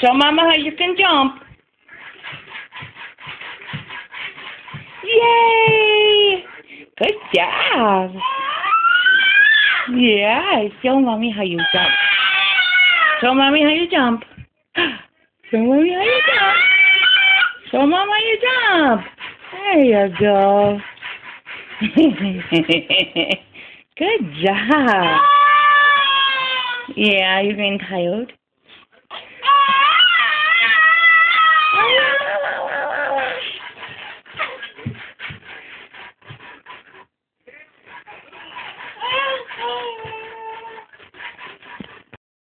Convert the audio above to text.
Show Mama how you can jump. Yay! Good job. Yeah, show Mommy how you jump. Show Mommy how you jump. Show Mommy how you jump. Show Mama how you jump. There you go. Good job. Yeah, you're getting tired.